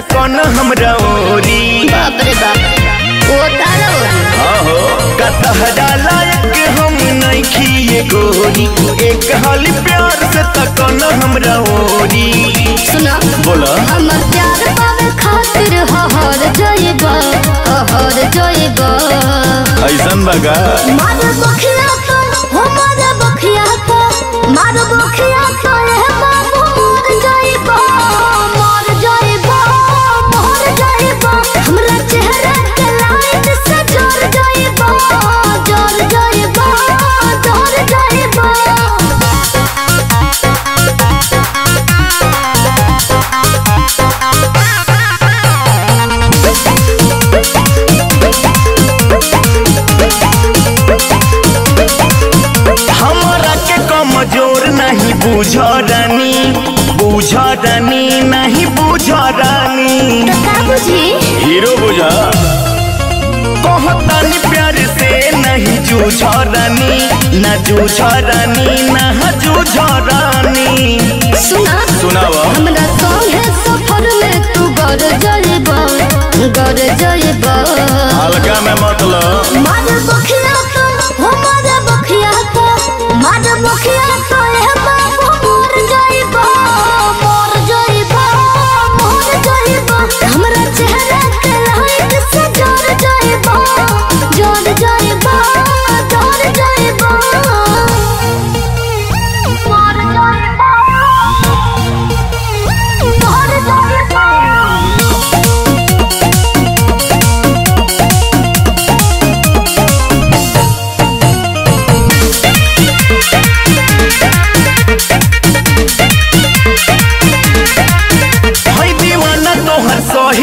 तकन हमरा ओरी? बाप। रे बाप कतहरा लायक हम नहीं खिए गोरी। एक हाली प्यार से हमरा ओरी? सुना बोला। हमर प्यार पावे खातिर हहर जइबा हहर जइबा ऐसन बगा। मार कमज़ोर नहीं बुझ रानी बुझ रानी नहीं बुझ रानी। तो हीरो बुझा। कहतानी प्यार से नहीं जूझ रानी न जूझ रानी न जूझ रानी। सुना। सुनावा।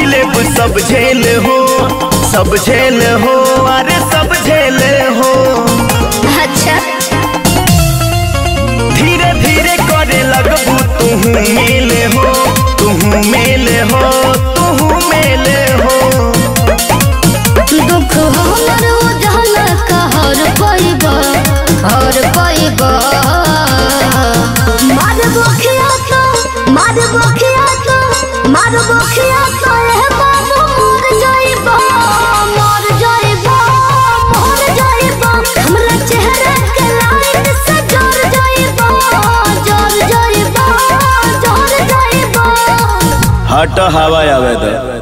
तोहर सब झेल हो सब झेल हो अरे हट हवा आवे तो।